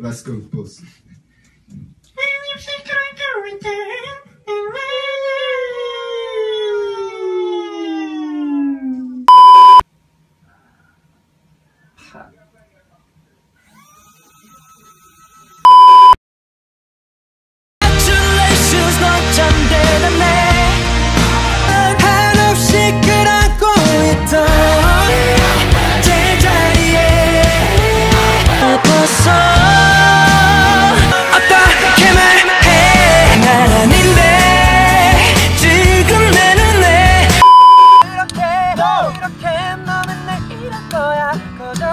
Let's go, boss. Congratulations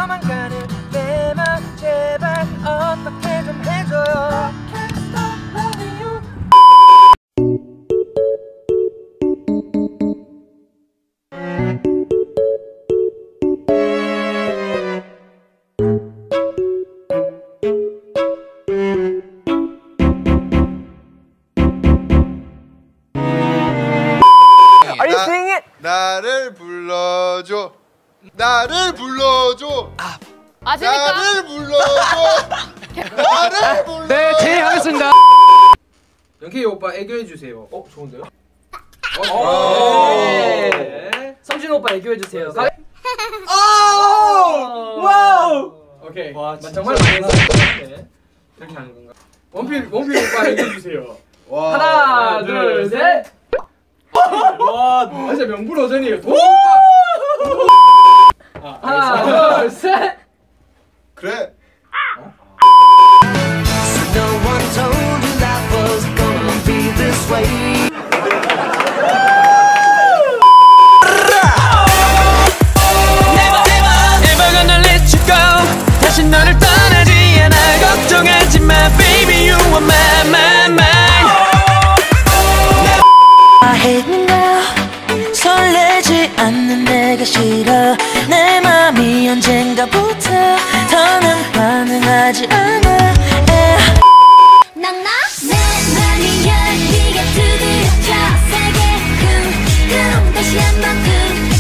거저만 가는 내 맘 제발 어떻게 좀 해줘요? 나를 불러줘. 나를 불러줘. 아십니까? 나를 불러줘. 나를 불러. 네, 제의하겠습니다. 영케이 오빠 애교해 주세요. 어, 좋은데요? 네. 성진 오빠 애교해 주세요. 가... Wow! 오케이. 와, 정말 많이 했네. 이렇게 하는 건가? 원필 원필 오빠 애교해 주세요. 와. 하나, 둘, 셋. 와, 진짜 명불허전이에요. 도오 뭔가 설레지 않는 내가 싫어. 내 맘이 언젠가부터 더는 반응하지 않아. 두드려 세게 쿵 그럼 다시 한번 쿵.